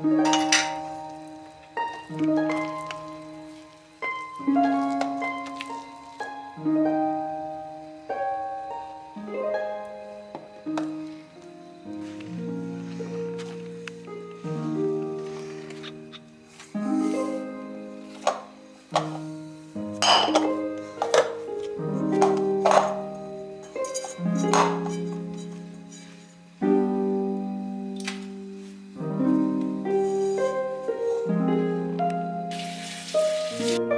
Thank you. you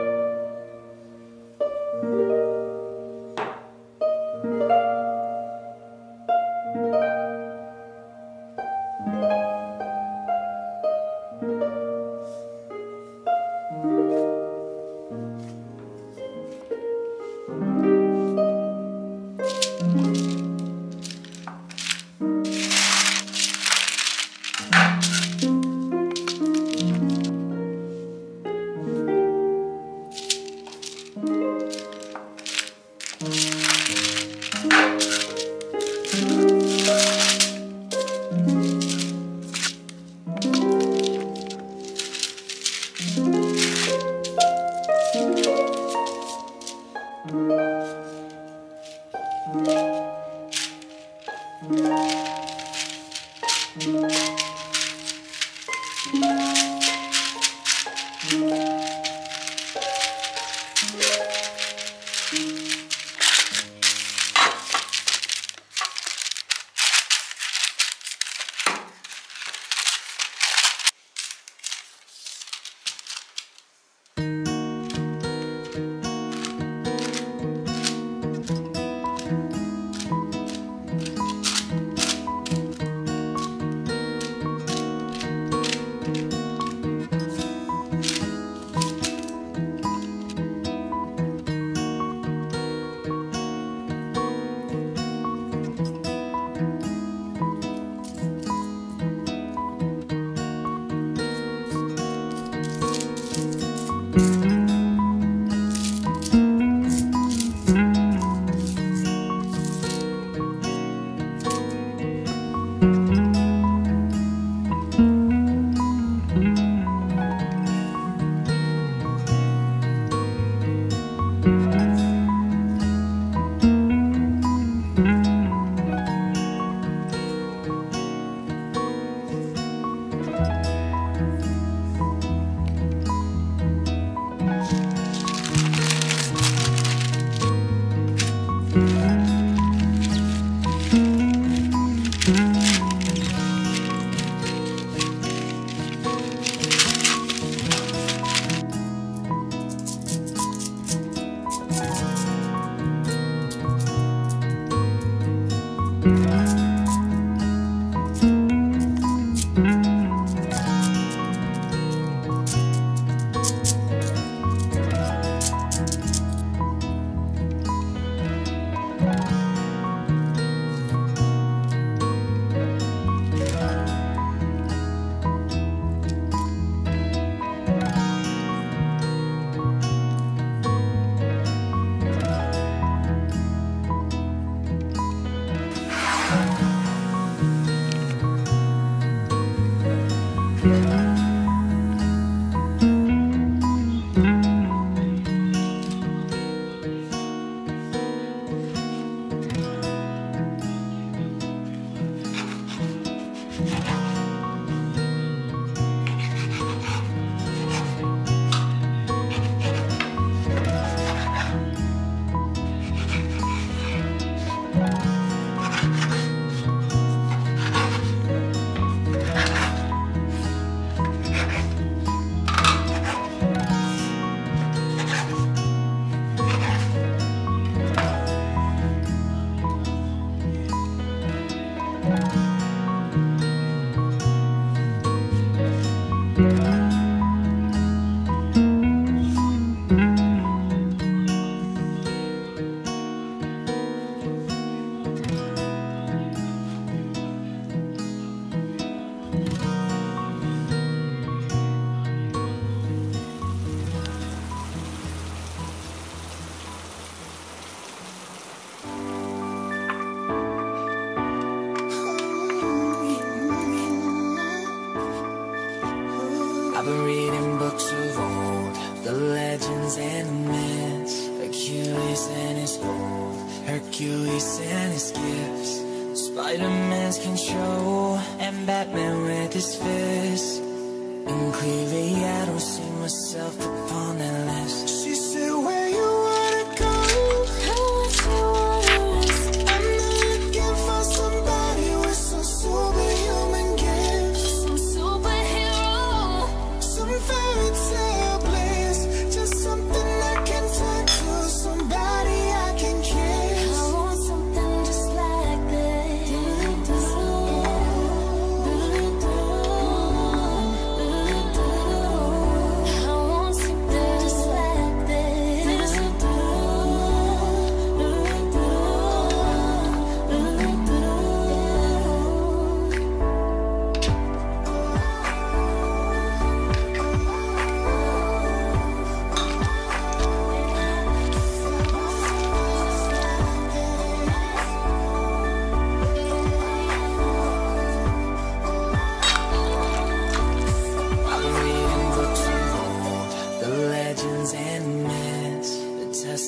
Spider-Man's control and Batman with his fists. And clearly I don't see myself upon that list.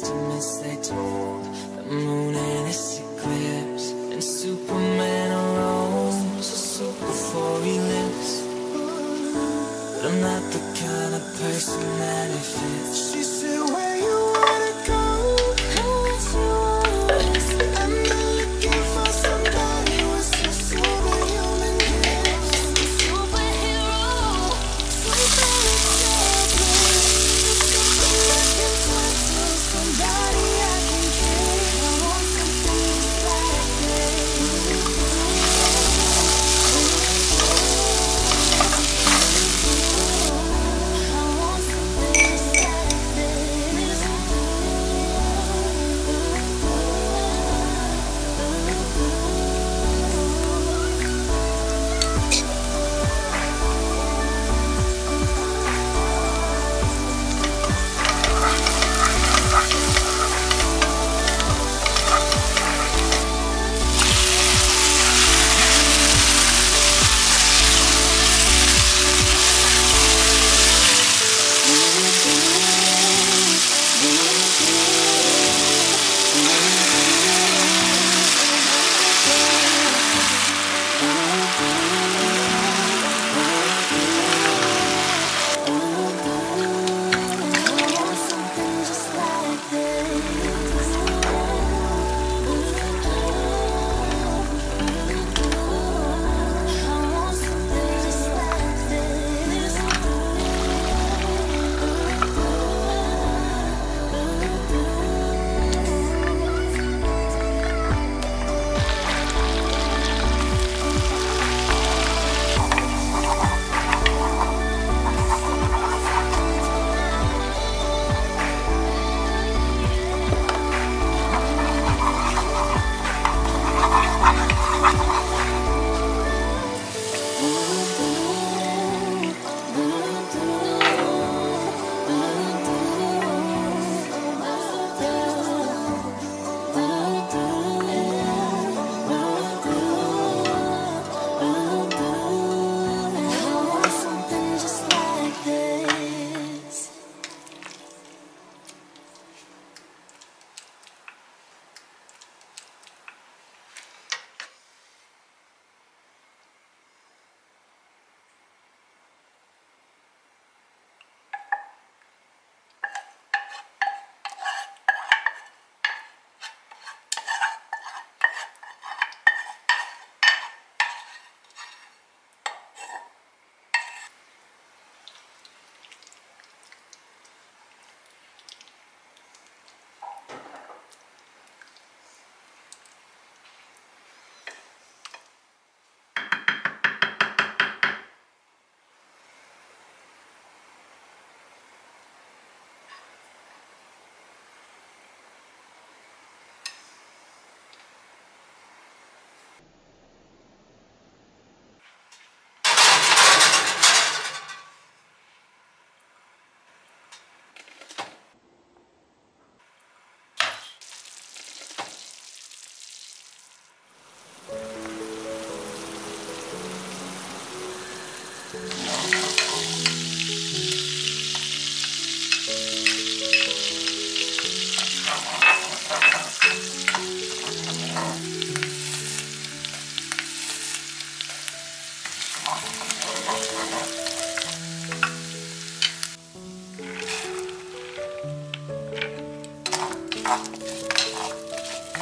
estimates they told. The moon and its eclipse. And Superman arose so suit before he lives But I'm not the kind of person that it fits.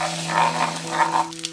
Thank you.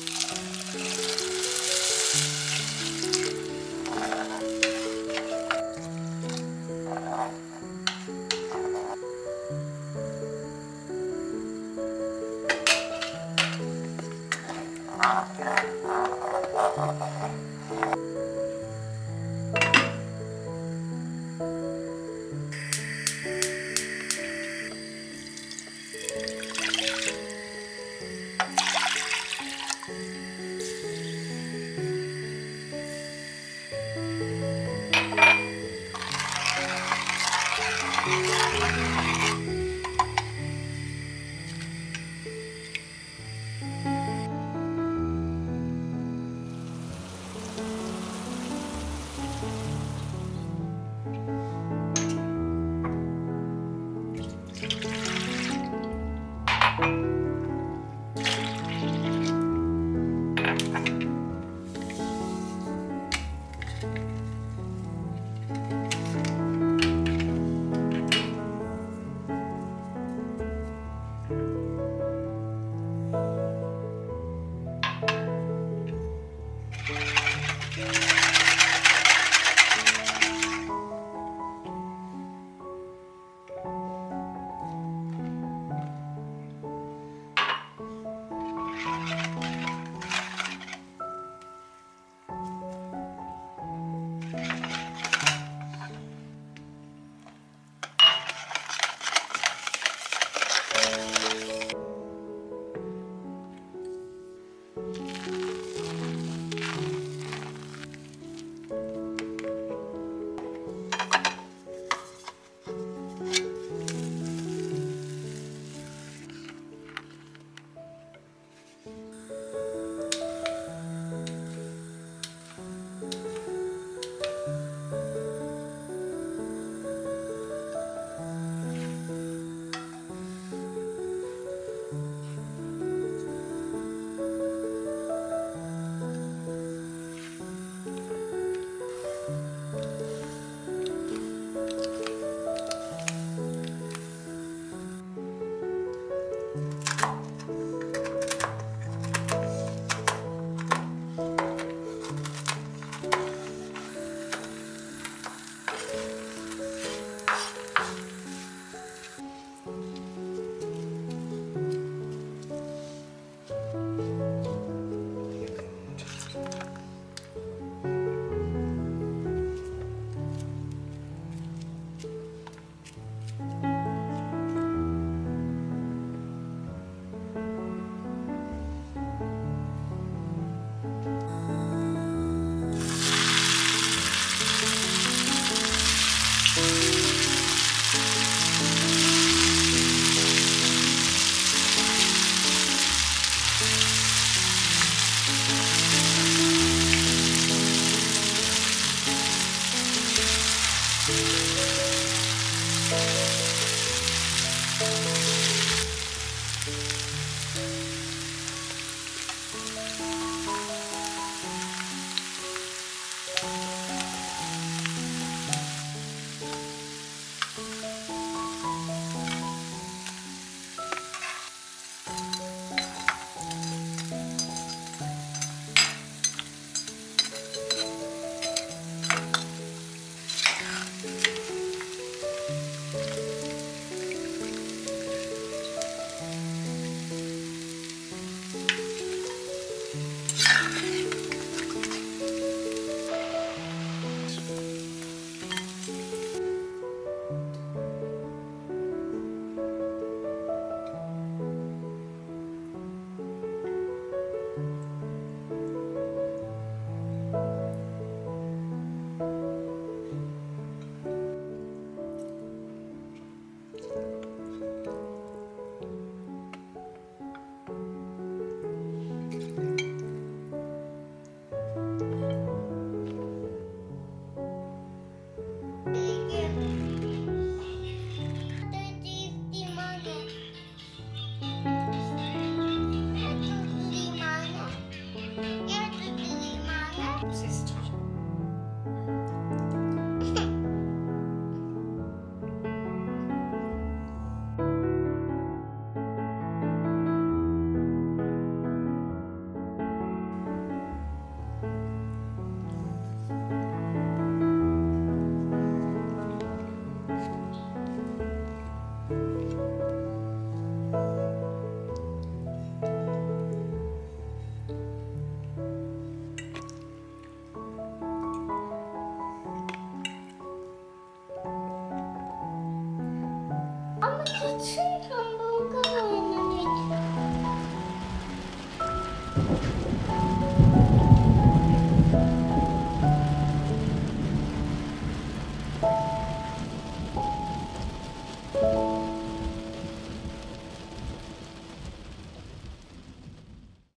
フフフフ。